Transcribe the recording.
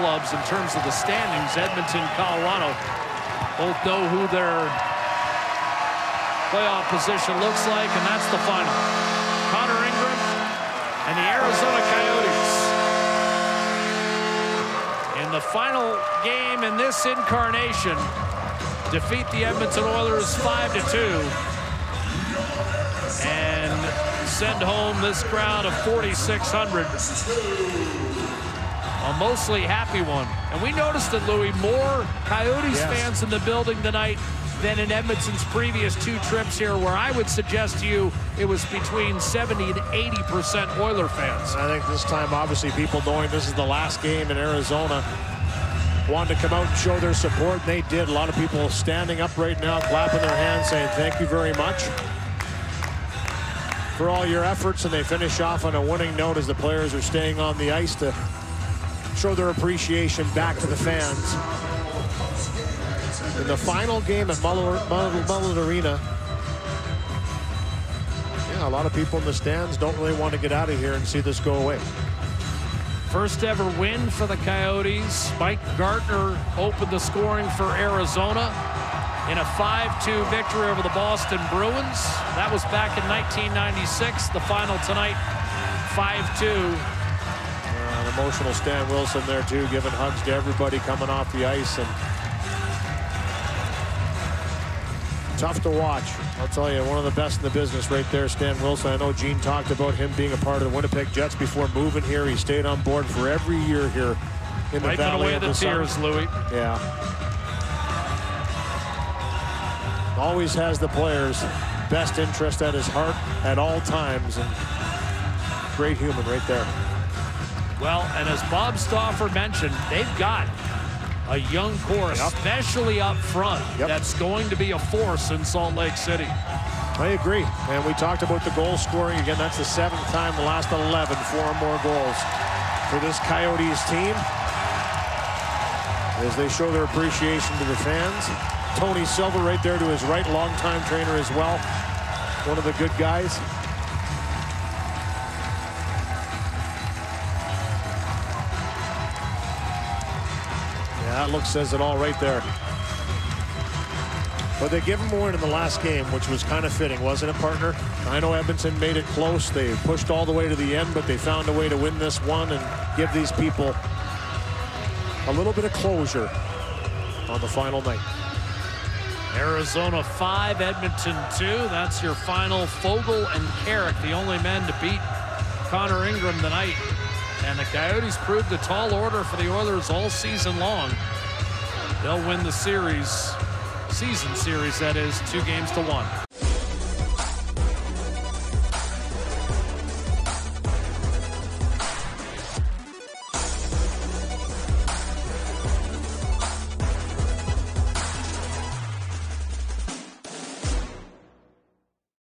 clubs in terms of the standings, Edmonton, Colorado, both know who their playoff position looks like, and that's the final. Connor Ingram and the Arizona Coyotes. In the final game in this incarnation, defeat the Edmonton Oilers 5 to 2 and send home this crowd of 4,600. A mostly happy one. And we noticed that, Louie, more Coyotes Yes. fans in the building tonight than in Edmonton's previous two trips here, where I would suggest to you it was between 70 and 80% Oiler fans. I think this time, obviously, people knowing this is the last game in Arizona wanted to come out and show their support, and they did. A lot of people standing up right now, clapping their hands, saying thank you very much for all your efforts, and they finish off on a winning note as the players are staying on the ice to show their appreciation back to the fans. In the final game at Mullett, Arena, yeah, a lot of people in the stands don't really want to get out of here and see this go away. First ever win for the Coyotes. Mike Gartner opened the scoring for Arizona in a 5-2 victory over the Boston Bruins. That was back in 1996. The final tonight, 5-2. Emotional Stan Wilson there too, giving hugs to everybody coming off the ice and tough to watch. I'll tell you, one of the best in the business right there, Stan Wilson. I know Gene talked about him being a part of the Winnipeg Jets before moving here. He stayed on board for every year here in the Wiping Valley away of the, the Sun. tears, Louie. Yeah. Always has the players' best interest at his heart at all times. And great human right there. Well, and as Bob Stauffer mentioned, they've got a young core, especially up front, Yep. that's going to be a force in Salt Lake City. I agree. And we talked about the goal scoring. Again, that's the seventh time the last 11, four or more goals for this Coyotes team. As they show their appreciation to the fans. Tony Silver right there to his right, longtime trainer as well. One of the good guys. That look says it all right there. But they give him a win in the last game, which was kind of fitting, wasn't it, partner? I know Edmonton made it close. They pushed all the way to the end, but they found a way to win this one and give these people a little bit of closure on the final night. Arizona 5, Edmonton 2. That's your final. Foegele and Carrick, the only men to beat Connor Ingram tonight. And the Coyotes proved a tall order for the Oilers all season long. They'll win the series, season series, that is, two games to one.